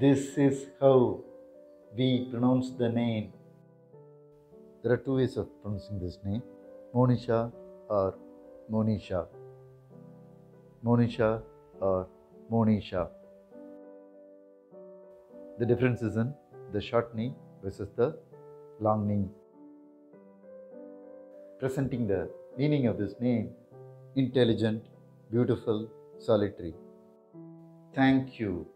This is how we pronounce the name. There are two ways of pronouncing this name Monisha or Monisha. Monisha or Monisha. The difference is in the short name versus the long name. Presenting the meaning of this name intelligent, beautiful, solitary. Thank you.